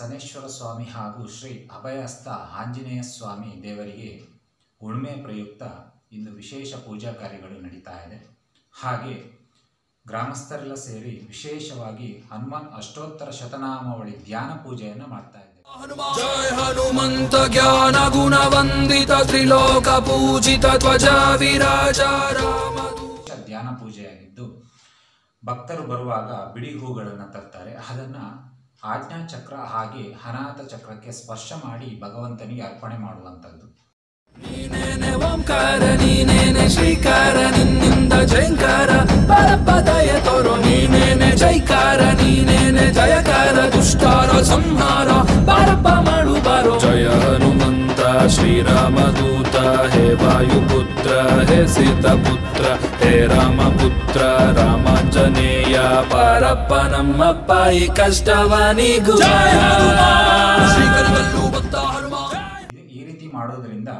ಸನೇಶ್ವರ ಸ್ವಾಮಿ ಹಾಗೂ ಶ್ರೀ ಅಭಯಸ್ಥ ಆಂಜನೇಯ ಸ್ವಾಮಿ ದೇವರಿಗೆ ಉಣ್ಮೆ ಪ್ರಯುಕ್ತ ಇಂದು ವಿಶೇಷ ಪೂಜಾ ಕಾರ್ಯಗಳು ನಡೀತಾ ಇದೆ. ಹಾಗೆ ಗ್ರಾಮಸ್ಥರೆಲ್ಲ ಸೇರಿ ವಿಶೇಷವಾಗಿ ಹನುಮಾನ್ ಅಷ್ಟೋತ್ತರ ಶತನಾಮಾವಳಿ ಧ್ಯಾನ ಪೂಜೆಯನ್ನು ಮಾಡ್ತಾ ಇದೆ ಜಯ ಹನುಮಂತ ಜ್ಞಾನ ಗುಣವಂದಿತ ತ್ರಿಲೋಕ ಪೂಜಿತ ಧ್ವಜ ವಿರಾಜ ಧ್ಯಾನ ಪೂಜೆಯಾಗಿದ್ದು ಭಕ್ತರು ಬರುವಾಗ ಬಿಡಿ ಹೂಗಳನ್ನು ತರ್ತಾರೆ. ಅದನ್ನು ಆಜ್ಞಾ ಚಕ್ರ ಹಾಗೆ ಅನಾಥ ಚಕ್ರಕ್ಕೆ ಸ್ಪರ್ಶ ಮಾಡಿ ಭಗವಂತನಿಗೆ ಅರ್ಪಣೆ ಮಾಡುವಂಥದ್ದು. ನೀನೇನೆ ಓಂಕಾರ ನೀನೇನೆ ಶ್ರೀಕಾರ ನಿನ್ನಿಂದ ಜಯಂಕಾರ ಪರಪದಯ ತೋರೋ ನೀನೇನೆ ಜೈಕಾರ ನೀನೇನೆ ಜಯಕಾರ ದುಷ್ಟಾರ ಸಂಹಾರ ಬಾರಪ್ಪ ಮಾಡು ಬಾರೋ. ಜಯ ಹನುಮಂತ ಶ್ರೀರಾಮದೂತ ಹೇ ವಾಯುಪುತ್ರ ಹೇ ಸೀತಪುತ್ರ ಹೇ ರಾಮಪುತ್ರ ರಾಮಾಂಜನೇಯ ಪರಪ್ಪ ನಮ್ಮಪ್ಪ ಈ ಕಷ್ಟವನಿಗೂ ಈ ರೀತಿ ಮಾಡೋದರಿಂದ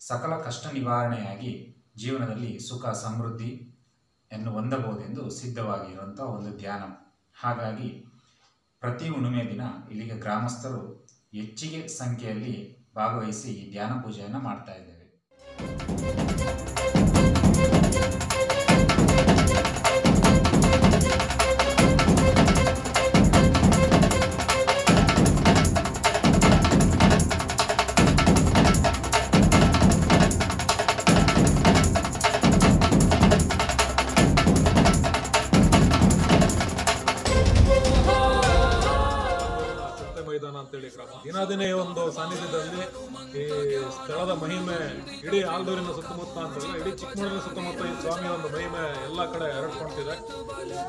ಸಕಲ ಕಷ್ಟ ನಿವಾರಣೆಯಾಗಿ ಜೀವನದಲ್ಲಿ ಸುಖ ಸಮೃದ್ಧಿ ಅನ್ನು ಹೊಂದಬಹುದೆಂದು ಸಿದ್ಧವಾಗಿರುವಂಥ ಒಂದು ಧ್ಯಾನ. ಹಾಗಾಗಿ ಪ್ರತಿ ಹುಣ್ಣಿಮೆ ದಿನ ಇಲ್ಲಿಗೆ ಗ್ರಾಮಸ್ಥರು ಹೆಚ್ಚಿಗೆ ಸಂಖ್ಯೆಯಲ್ಲಿ ಭಾಗವಹಿಸಿ ಈ ಧ್ಯಾನ ಪೂಜೆಯನ್ನು ಮಾಡ್ತಾ ಇದ್ದೇವೆ. ದಿನಾಚರಣೆ ಅಂತೇಳಿ ಕ್ರಮ ಈ ಒಂದು ಸಾನ್ನಿಧ್ಯದಲ್ಲಿ ಈ ಸ್ಥಳದ ಮಹಿಮೆ ಇಡೀ ಆಲ್ದೂರಿನ ಸುತ್ತಮುತ್ತ ಅಂತಲ್ಲ, ಇಡೀ ಚಿಕ್ಕಮಗಳೂರಿನ ಸುತ್ತಮುತ್ತ ಈ ಸ್ವಾಮಿಯ ಒಂದು ಮಹಿಮೆ ಎಲ್ಲ ಕಡೆ ಹರಡ್ಕೊಳ್ತಿದೆ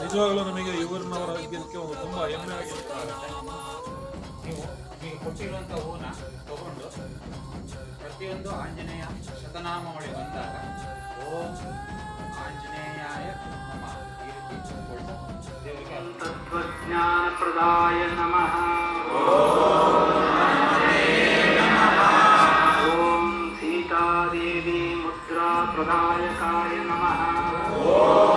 ನಿಜವಾಗಲೂ ನಮಗೆ ಇವರಿನವರ ಇದಕ್ಕೆ ಒಂದು ತುಂಬ ಹೆಮ್ಮೆ ನೀವು ಕೊಟ್ಟಿರುವಂಥ ಹೂವನ್ನ ತಗೊಂಡು ಪ್ರತಿಯೊಂದು ಆಂಜನೇಯ ಶತನಾಮಾವಳಿ ಬಂದಾಗ, ಓಂ ಆಂಜನೇಯಾಯ ನಮಃ. ಈ ರೀತಿ ತತ್ವಜ್ಞಾನ ಪ್ರದಾಯ ನಮಃ. प्रदायकाय नमः